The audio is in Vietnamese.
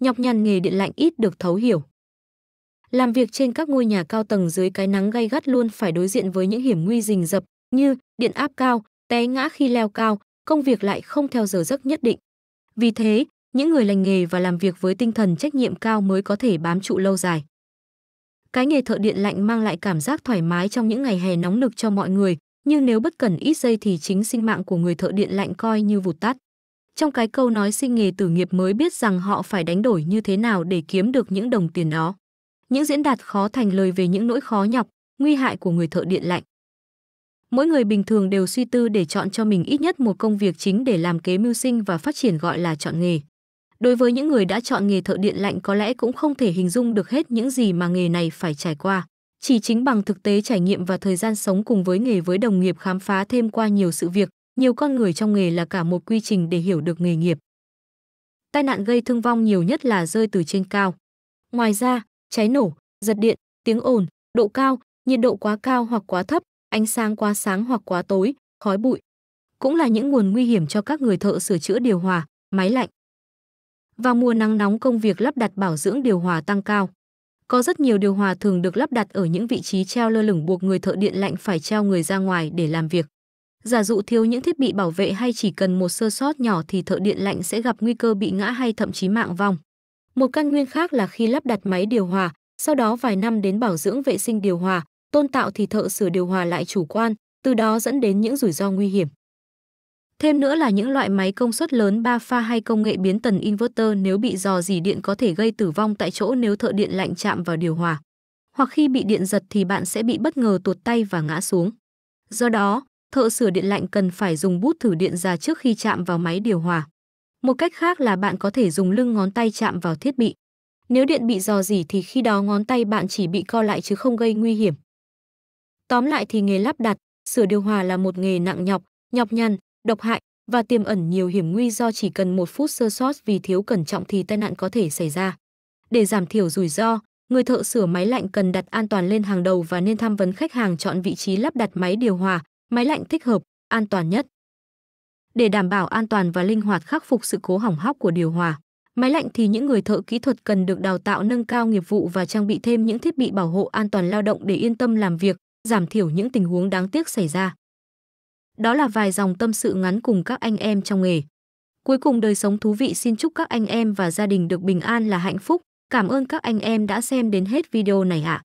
nhọc nhằn nghề điện lạnh ít được thấu hiểu. Làm việc trên các ngôi nhà cao tầng dưới cái nắng gay gắt luôn phải đối diện với những hiểm nguy rình rập như điện áp cao, té ngã khi leo cao, công việc lại không theo giờ giấc nhất định. Vì thế, những người lành nghề và làm việc với tinh thần trách nhiệm cao mới có thể bám trụ lâu dài. Cái nghề thợ điện lạnh mang lại cảm giác thoải mái trong những ngày hè nóng nực cho mọi người, nhưng nếu bất cần ít giây thì chính sinh mạng của người thợ điện lạnh coi như vụt tắt. Trong cái câu nói sinh nghề tử nghiệp mới biết rằng họ phải đánh đổi như thế nào để kiếm được những đồng tiền đó. Những diễn đạt khó thành lời về những nỗi khó nhọc, nguy hại của người thợ điện lạnh. Mỗi người bình thường đều suy tư để chọn cho mình ít nhất một công việc chính để làm kế mưu sinh và phát triển gọi là chọn nghề. Đối với những người đã chọn nghề thợ điện lạnh có lẽ cũng không thể hình dung được hết những gì mà nghề này phải trải qua. Chỉ chính bằng thực tế trải nghiệm và thời gian sống cùng với nghề với đồng nghiệp khám phá thêm qua nhiều sự việc, nhiều con người trong nghề là cả một quy trình để hiểu được nghề nghiệp. Tai nạn gây thương vong nhiều nhất là rơi từ trên cao. Ngoài ra, cháy nổ, giật điện, tiếng ồn, độ cao, nhiệt độ quá cao hoặc quá thấp, ánh sáng quá sáng hoặc quá tối, khói bụi cũng là những nguồn nguy hiểm cho các người thợ sửa chữa điều hòa, máy lạnh. Vào mùa nắng nóng công việc lắp đặt bảo dưỡng điều hòa tăng cao. Có rất nhiều điều hòa thường được lắp đặt ở những vị trí treo lơ lửng buộc người thợ điện lạnh phải treo người ra ngoài để làm việc. Giả dụ thiếu những thiết bị bảo vệ hay chỉ cần một sơ sót nhỏ thì thợ điện lạnh sẽ gặp nguy cơ bị ngã hay thậm chí mạng vong. Một căn nguyên khác là khi lắp đặt máy điều hòa, sau đó vài năm đến bảo dưỡng vệ sinh điều hòa, tôn tạo thì thợ sửa điều hòa lại chủ quan, từ đó dẫn đến những rủi ro nguy hiểm. Thêm nữa là những loại máy công suất lớn 3 pha hay công nghệ biến tần inverter nếu bị dò dỉ điện có thể gây tử vong tại chỗ nếu thợ điện lạnh chạm vào điều hòa. Hoặc khi bị điện giật thì bạn sẽ bị bất ngờ tuột tay và ngã xuống. Do đó, thợ sửa điện lạnh cần phải dùng bút thử điện già trước khi chạm vào máy điều hòa. Một cách khác là bạn có thể dùng lưng ngón tay chạm vào thiết bị. Nếu điện bị dò dỉ thì khi đó ngón tay bạn chỉ bị co lại chứ không gây nguy hiểm. Tóm lại thì nghề lắp đặt, sửa điều hòa là một nghề nặng nhọc, nhọc nhằn, độc hại và tiềm ẩn nhiều hiểm nguy do chỉ cần một phút sơ sót vì thiếu cẩn trọng thì tai nạn có thể xảy ra. Để giảm thiểu rủi ro, người thợ sửa máy lạnh cần đặt an toàn lên hàng đầu và nên tham vấn khách hàng chọn vị trí lắp đặt máy điều hòa, máy lạnh thích hợp, an toàn nhất. Để đảm bảo an toàn và linh hoạt khắc phục sự cố hỏng hóc của điều hòa, máy lạnh thì những người thợ kỹ thuật cần được đào tạo nâng cao nghiệp vụ và trang bị thêm những thiết bị bảo hộ an toàn lao động để yên tâm làm việc, giảm thiểu những tình huống đáng tiếc xảy ra. Đó là vài dòng tâm sự ngắn cùng các anh em trong nghề. Cuối cùng đời sống thú vị xin chúc các anh em và gia đình được bình an là hạnh phúc. Cảm ơn các anh em đã xem đến hết video này ạ. À.